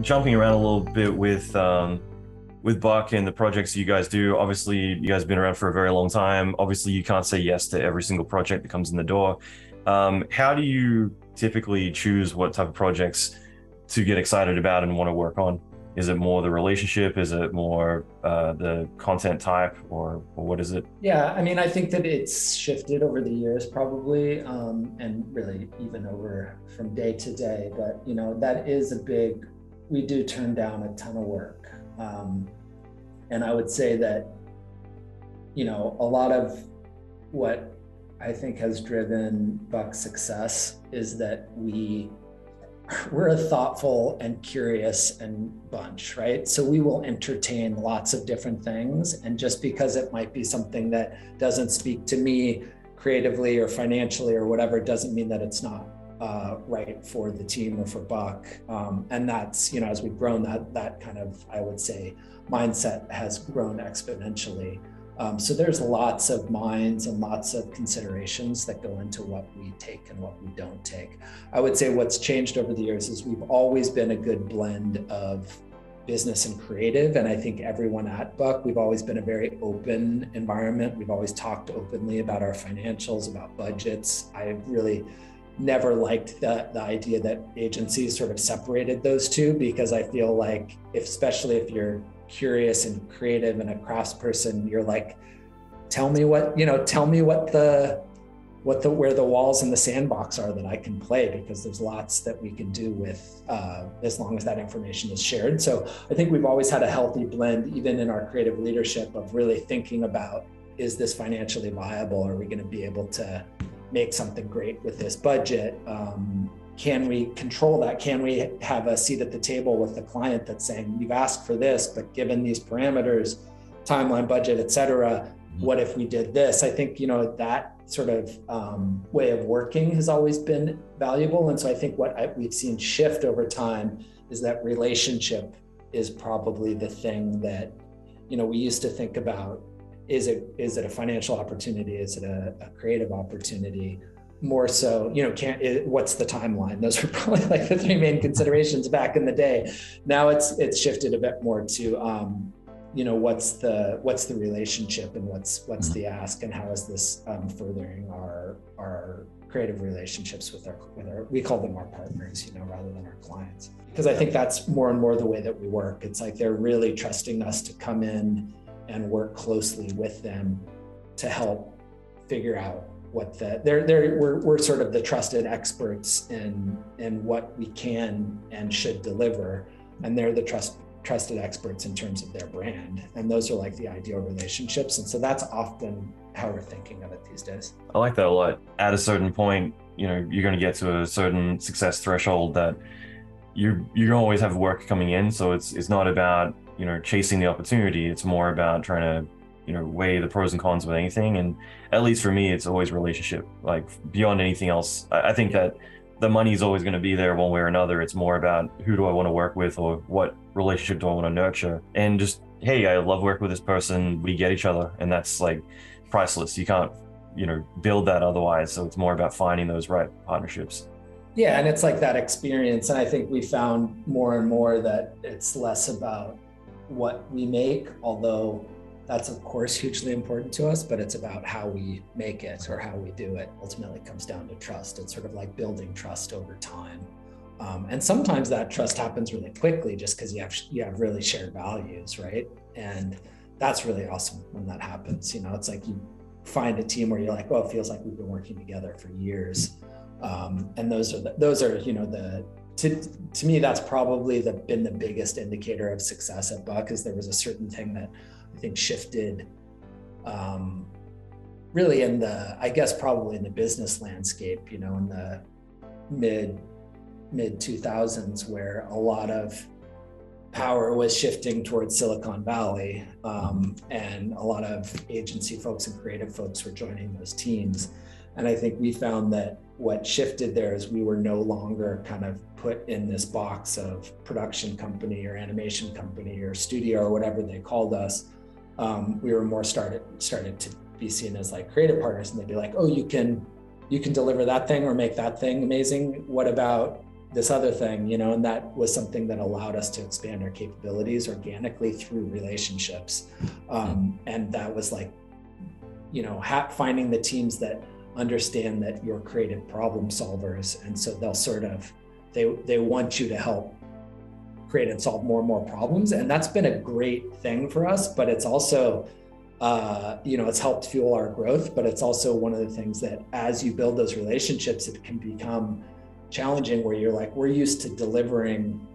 jumping around a little bit with um, with Buck and the projects you guys do. Obviously, you guys have been around for a very long time. Obviously, you can't say yes to every single project that comes in the door. Um, how do you typically choose what type of projects to get excited about and want to work on? Is it more the relationship? Is it more uh, the content type, or, or, what is it? Yeah, I mean, I think that it's shifted over the years, probably, um, and really even over from day to day. But you know, that is a big. We do turn down a ton of work, um, and I would say that, you know, a lot of what I think has driven Buck's success is that we we're a thoughtful and curious and bunch, right? So we will entertain lots of different things. And just because it might be something that doesn't speak to me creatively or financially or whatever, doesn't mean that it's not uh, right for the team or for Buck. Um, and that's, you know, as we've grown, that that kind of, I would say, mindset has grown exponentially. Um, so there's lots of minds and lots of considerations that go into what we take and what we don't take. I would say what's changed over the years is we've always been a good blend of business and creative. And I think everyone at Buck, we've always been a very open environment. We've always talked openly about our financials, about budgets. I really never liked the, the idea that agencies sort of separated those two because I feel like, if, especially if you're curious and creative and a craftsperson, you're like, tell me what, you know, tell me what the, what the, where the walls in the sandbox are that I can play because there's lots that we can do with, uh, as long as that information is shared. So I think we've always had a healthy blend, even in our creative leadership of really thinking about, is this financially viable? Are we going to be able to make something great with this budget? Um, can we control that? Can we have a seat at the table with the client that's saying, you've asked for this, but given these parameters, timeline, budget, et cetera, what if we did this? I think, you know, that sort of um, way of working has always been valuable. And so I think what I, we've seen shift over time is that relationship is probably the thing that, you know, we used to think about, is it, is it a financial opportunity? Is it a, a creative opportunity? more so you know can't it, what's the timeline those are probably like the three main considerations back in the day now it's it's shifted a bit more to um you know what's the what's the relationship and what's what's mm-hmm. the ask and how is this um, furthering our our creative relationships with our with our we call them our partners you know rather than our clients because i think that's more and more the way that we work it's like they're really trusting us to come in and work closely with them to help figure out what the they're they're we're, we're sort of the trusted experts in in what we can and should deliver. And they're the trust trusted experts in terms of their brand. And those are like the ideal relationships. And so that's often how we're thinking of it these days. I like that a lot. At a certain point you know you're going to get to a certain success threshold that you to always have work coming in. So it's it's not about you know chasing the opportunity. It's more about trying to you know weigh the pros and cons with anything. And at least for me it's always relationship like beyond anything else. I, I think that the money is always going to be there one way or another. It's more about who do i want to work with or what relationship do i want to nurture. And just hey i love working with this person. We get each other. And that's like priceless. You can't you know build that otherwise. So it's more about finding those right partnerships. Yeah and it's like that experience. And i think we found more and more that it's less about what we make although that's of course hugely important to us but it's about how we make it or how we do it. Ultimately comes down to trust. It's sort of like building trust over time. Um, and sometimes that trust happens really quickly just because you have you have really shared values right? And that's really awesome when that happens you know? It's like you find a team where you're like oh it feels like we've been working together for years. Um, and those are the, those are you know the to, to me that's probably the been the biggest indicator of success at buck is there was a certain thing that I think shifted um, really in the, I guess probably in the business landscape, you know, in the mid mid 2000s where a lot of power was shifting towards Silicon Valley, um, and a lot of agency folks and creative folks were joining those teams. And I think we found that what shifted there is we were no longer kind of put in this box of production company or animation company or studio or whatever they called us. Um, we were more started started to be seen as like creative partners and they'd be like oh you can you can deliver that thing or make that thing amazing. What about this other thing, you know, and that was something that allowed us to expand our capabilities organically through relationships. Um, and that was like, you know, ha- finding the teams that understand that you're creative problem solvers, and so they'll sort of they they want you to help create and solve more and more problems, and that's been a great thing for us. But it's also uh, you know, it's helped fuel our growth, but it's also one of the things that as you build those relationships, it can become challenging where you're like, we're used to delivering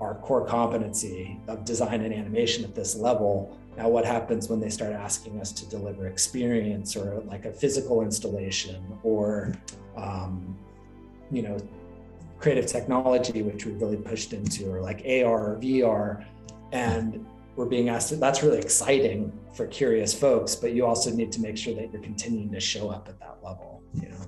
our core competency of design and animation at this level. Now, what happens when they start asking us to deliver experience or like a physical installation or, um, you know, creative technology, which we've really pushed into, or like AR or VR. And we're being asked to, that's really exciting for curious folks, but you also need to make sure that you're continuing to show up at that level, you know?